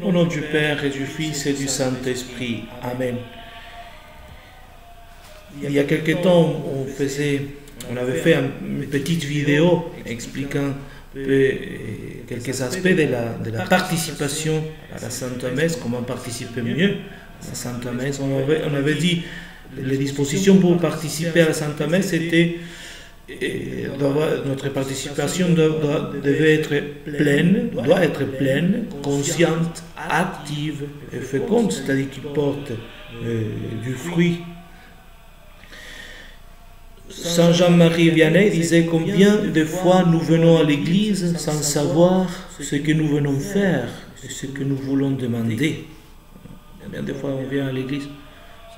Au nom du Père et du Fils et du Saint-Esprit. Amen. Il y a quelque temps, on faisait, on avait fait une petite vidéo expliquant quelques aspects de la, de la participation à la Sainte Messe, comment participer mieux à la Sainte Messe. On avait, on avait dit les dispositions pour participer à la Sainte Messe étaient notre participation être pleine, doit être pleine, consciente, active et féconde, c'est-à-dire qui porte euh, du fruit. Saint Jean-Marie Vianney disait combien de fois nous venons à l'église sans savoir ce que nous venons faire ce que nous voulons demander. Combien de fois on vient à l'église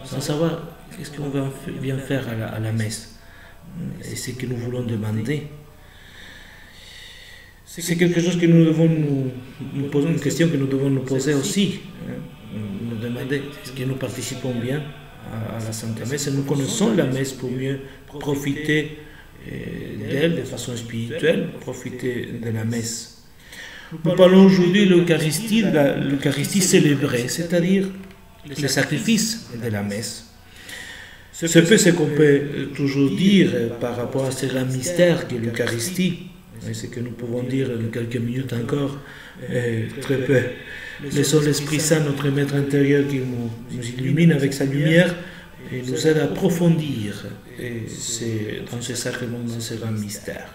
sans savoir qu'est-ce qu'on vient faire à la messe? Et ce que nous voulons demander. C'est quelque chose que nous devons nous, poser, une question que nous devons nous poser aussi. Hein. Nous demander est-ce que nous participons bien à, la Sainte Messe? Nous connaissons la messe pour mieux profiter euh, d'elle de façon spirituelle, profiter de la messe. Nous parlons aujourd'hui de l'Eucharistie, l'Eucharistie célébrée, c'est-à-dire le sacrifice de la messe. C'est peu ce qu'on peut toujours dire par rapport à ce grand mystère qu'est l'Eucharistie. Ce que nous pouvons dire en quelques minutes encore, très peu. Laissons l'Esprit Saint, notre Maître intérieur, qui nous, illumine avec sa lumière et nous aide à approfondir et dans ce sacrement, dans ce grand mystère.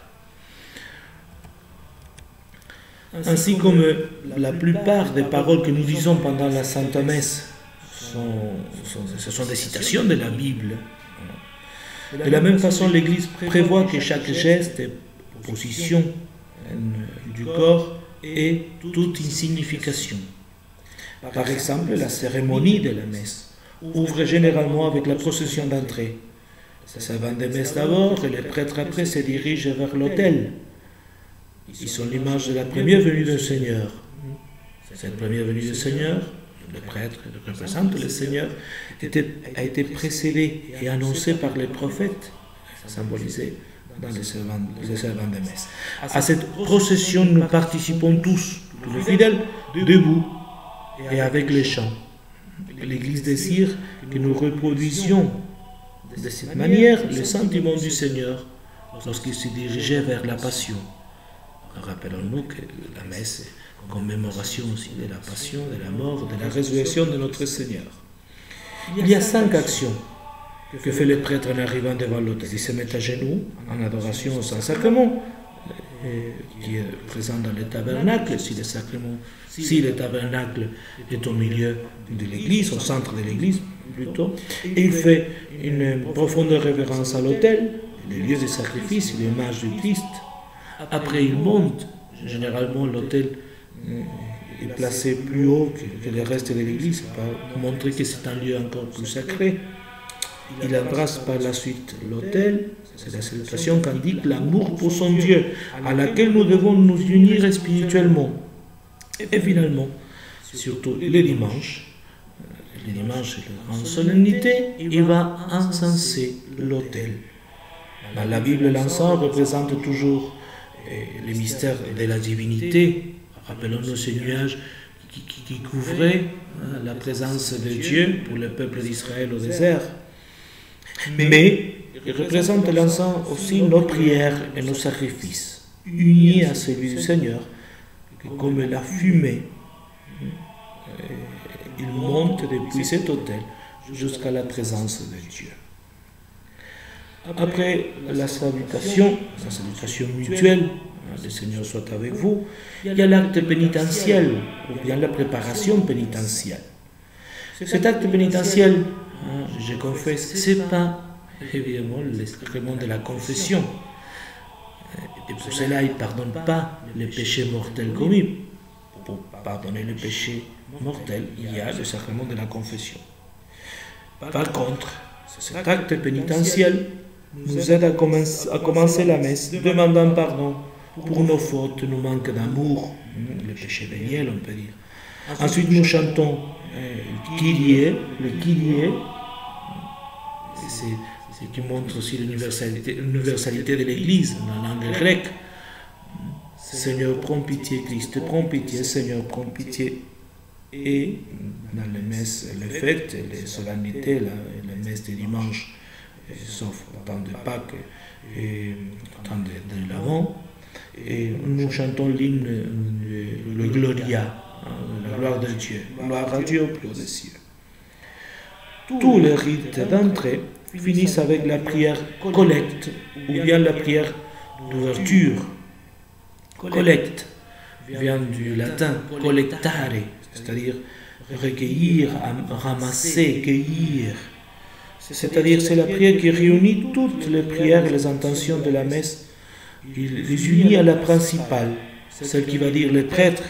Ainsi comme la plupart des paroles que nous disons pendant la Sainte Messe ce sont des citations de la Bible. De la même façon, l'Église prévoit que chaque geste et position du corps ait toute une signification. Par exemple, la cérémonie de la messe ouvre généralement avec la procession d'entrée. Les servants de messe d'abord et les prêtres après se dirigent vers l'autel. Ils sont l'image de la première venue du Seigneur. Cette première venue du Seigneur le prêtre qui représente le Seigneur, a été précédé et annoncé par les prophètes, symbolisé dans les servants, les servants de messe. À cette procession, nous participons tous, tous les fidèles, debout et avec les chants. L'Église désire que nous reproduisions de cette manière le sentiment du Seigneur lorsqu'il se dirigeait vers la passion. Rappelons-nous que la messe commémoration aussi de la passion, de la mort, de la résurrection de notre Seigneur. Il y a cinq actions que fait le prêtre en arrivant devant l'autel. Il se met à genoux en adoration au Saint-Sacrement, qui est présent dans le tabernacle, si le sacrement, si le tabernacle est au milieu de l'église, au centre de l'église plutôt, et il fait une profonde révérence à l'autel, le lieu de sacrifice, l'image du Christ. Après, il monte, généralement l'autel est placé plus haut que, le reste de l'église pour montrer que c'est un lieu encore plus sacré. Il embrasse par la suite l'autel, c'est la célébration qu'indique l'amour pour son Dieu, à laquelle nous devons nous unir spirituellement. Et finalement, surtout les dimanches, les dimanches, la grande solennité, il va encenser l'autel. Dans la Bible, l'encens représente toujours eh, les mystères de la divinité, Rappelons-nous ce nuage qui, couvrait hein, la présence de Dieu pour le peuple d'Israël au désert. Mais il représente l'encens aussi nos prières et nos sacrifices, unis à celui du Seigneur, comme la fumée, euh, il monte depuis cet autel jusqu'à la présence de Dieu. Après la salutation, la salutation mutuelle, le Seigneur soit avec vous, il y a l'acte pénitentiel, ou bien la préparation pénitentielle. Cet acte pénitentiel, hein, je confesse, ce n'est pas évidemment le de la confession. Et pour cela, il ne pardonne pas les péchés mortels commis. Pour pardonner les péchés mortels, il y a le sacrement de la confession. Par contre, cet acte pénitentiel nous aide à commencer la messe demandant pardon pour nos fautes, nos manques d'amour, le péché véniel, on peut dire. Ensuite, nous chantons le Kyrie, le Kyrie, c'est ce qui montre aussi l'universalité de l'Église dans la langue grecque. Seigneur, prends pitié, Christ, prends pitié, Seigneur, prends pitié. et dans les messes, les fêtes, les solennités, les messes des dimanches, sauf au temps de Pâques et au temps de, de l'Avent, et nous chantons l'hymne, le Gloria, hein, la gloire de Dieu, gloire à Dieu au plus des cieux. Tous les rites d'entrée finissent avec la prière collecte ou bien la prière d'ouverture. Collecte vient du latin collectare, c'est-à-dire recueillir, ramasser, cueillir. C'est-à-dire c'est la prière qui réunit toutes les prières et les intentions de la messe. Il les unit à la principale, celle qui va dire le prêtre.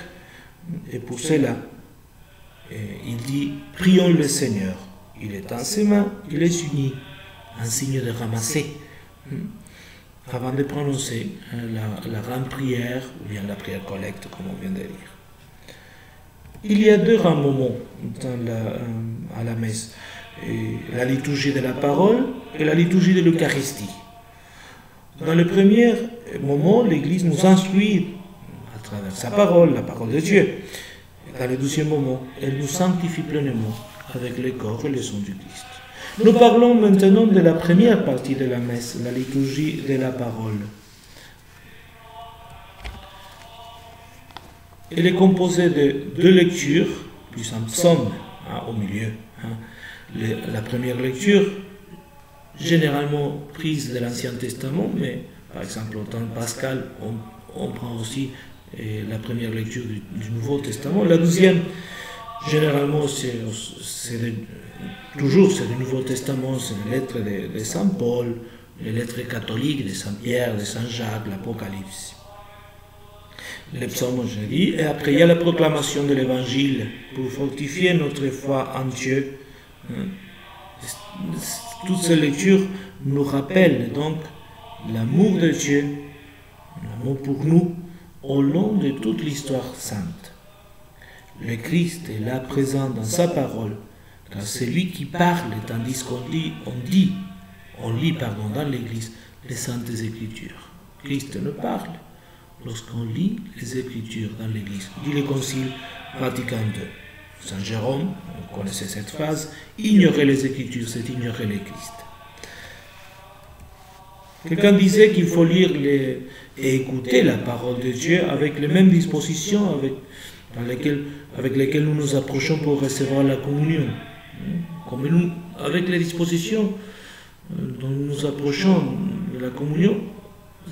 Et pour cela, il dit, prions le Seigneur. Il est en ses mains, il les unit, un signe de ramasser. Hmm. Avant de prononcer hein, la, la grande prière, ou bien la prière collecte, comme on vient de dire. Il y a deux grands moments euh, à la messe la liturgie de la parole et la liturgie de l'Eucharistie. Dans le premier moment, l'Église nous instruit à travers sa parole, la parole de Dieu. Dans le deuxième moment, elle nous sanctifie pleinement avec le corps et le sang du Christ. Nous parlons maintenant de la première partie de la messe, la liturgie de la parole. Elle est composée de deux lectures, plus un psaume hein, au milieu. Hein. la première lecture, généralement prise de l'Ancien Testament, mais par exemple au temps de Pascal, on, prend aussi eh, la première lecture du, Nouveau Testament. La deuxième, généralement, c'est toujours c'est le Nouveau Testament, c'est les lettres de, de Saint Paul, les lettres catholiques de Saint Pierre, de Saint Jacques, l'Apocalypse les psaumes, je dis, et après il y a la proclamation de l'évangile pour fortifier notre foi en Dieu. Hein. Toutes ces lectures nous rappellent donc l'amour de Dieu, l'amour pour nous au long de toute l'histoire sainte. Le Christ est là présent dans sa parole, car c'est lui qui parle, tandis qu'on lit, on on lit pardon, dans l'Église les saintes écritures. Christ ne parle, lorsqu'on lit les Écritures dans l'Église. Dit le Concile Vatican II. Saint Jérôme, vous connaissez cette phrase, ignorer les Écritures, c'est ignorer le Christ. Quelqu'un disait qu'il faut lire et écouter la parole de Dieu avec les mêmes dispositions avec, lesquelles, avec lesquelles nous nous approchons pour recevoir la communion. Comme nous, avec les dispositions euh, dont nous nous approchons de la communion,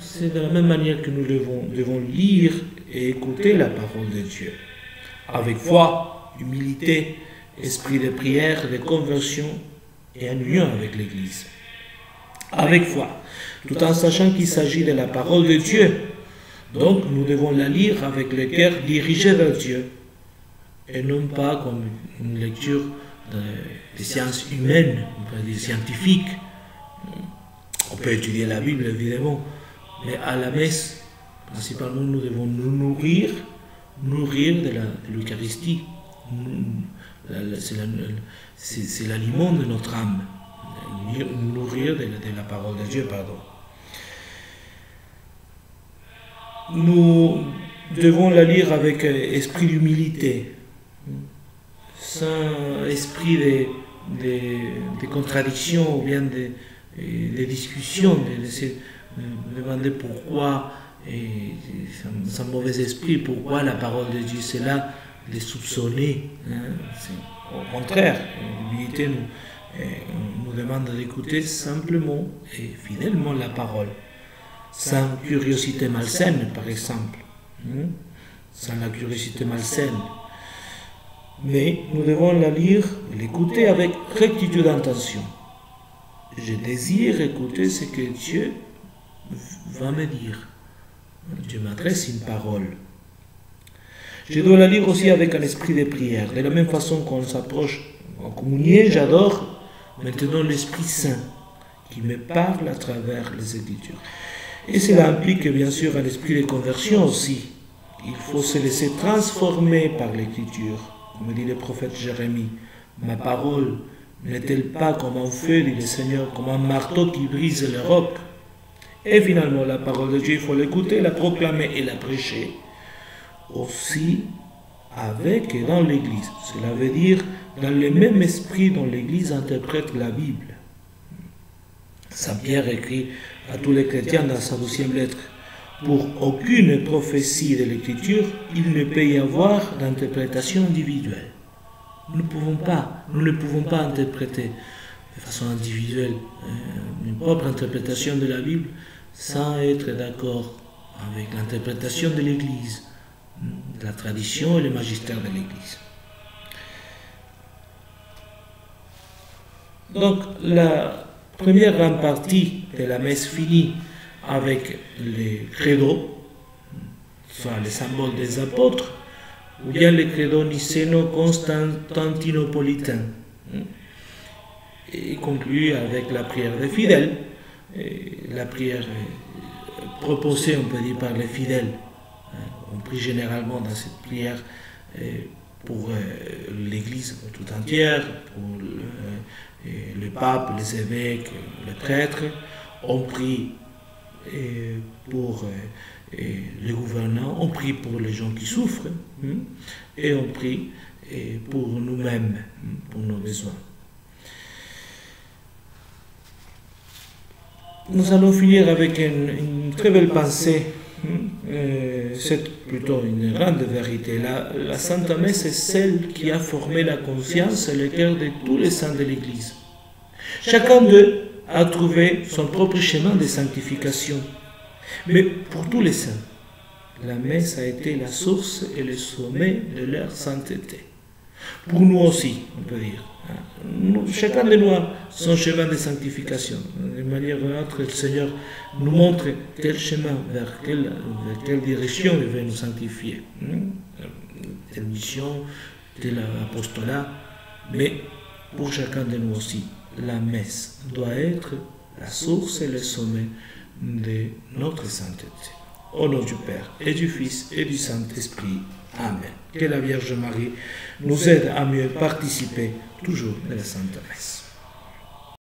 c'est de la même manière que nous devons, devons lire et écouter la parole de Dieu. Avec foi, humilité, esprit de prière, de conversion et en union avec l'Église. Avec foi, tout en sachant qu'il s'agit de la parole de Dieu. Donc nous devons la lire avec le cœur dirigé vers Dieu et non pas comme une lecture des sciences humaines, on peut dire scientifiques. On peut étudier la Bible évidemment, mais à la messe, principalement, nous devons nous nourrir, nourrir de l'Eucharistie. C'est l'aliment de notre âme. Nourrir de, la parole de Dieu, pardon. Nous devons la lire avec euh, esprit d'humilité, sans esprit de, contradictions ou bien de, discussions, de, me demander pourquoi, sans, mauvais esprit, pourquoi la parole de Dieu, c'est là de soupçonner. Hein. Au contraire, l'humilité nous, nous demande d'écouter simplement et fidèlement la parole, sans curiosité malsaine, par exemple, hein. sans la curiosité malsaine. Mais nous devons la lire et l'écouter avec rectitude d'intention. Je désire écouter ce que Dieu va me dire. Dieu m'adresse une parole. Je dois la lire aussi avec un esprit de prière. De la même façon qu'on s'approche en communion, j'adore maintenant l'Esprit Saint qui me parle à travers les Écritures. Et cela implique bien sûr un esprit de conversion aussi. Il faut se laisser transformer par l'Écriture, comme dit le prophète Jérémie. Ma parole n'est-elle pas comme un feu, dit le Seigneur, comme un marteau qui brise le roc et finalement, la parole de Dieu, il faut l'écouter, la proclamer et la prêcher. Aussi, avec et dans l'Église. Cela veut dire dans le même esprit dont l'Église interprète la Bible. Saint Pierre écrit à tous les chrétiens dans sa douzième lettre, pour aucune prophétie de l'Écriture, il ne peut y avoir d'interprétation individuelle. Nous ne pouvons pas, nous ne pouvons pas interpréter de façon individuelle euh, une propre interprétation de la Bible sans être d'accord avec l'interprétation de l'Église, la tradition et le magistère de l'Église. Donc la première grande partie de la messe finit avec les credos, soit les symboles des apôtres, ou bien les credos nicéno-constantinopolitains, et conclut avec la prière des fidèles, la prière proposée, on peut dire, par les fidèles. On prie généralement dans cette prière pour l'Église tout entière, pour le, pape, les évêques, les prêtres. On prie pour les gouvernants, on prie pour les gens qui souffrent, hein, et on prie pour nous-mêmes, hein, pour nos besoins. Nous allons finir avec une, très belle pensée. Hein, euh, c'est plutôt une grande vérité. La, la Sainte Messe est celle qui a formé la conscience et le cœur de tous les saints de l'Église. Chacun d'eux a trouvé son propre chemin de sanctification. Mais pour tous les saints, la messe a été la source et le sommet de leur sainteté. Pour nous aussi, on peut dire. Chacun de nous a son chemin de sanctification. De manière ou autre, le Seigneur nous montre quel chemin, vers quelle, direction il veut nous sanctifier. Hein. Telle mission, tel apostolat. Mais pour chacun de nous aussi, la messe doit être la source et le sommet de notre sainteté. Au nom du Père et du Fils et du Saint-Esprit. Amen. Que la Vierge Marie nous aide à mieux participer toujours de la Sainte Messe.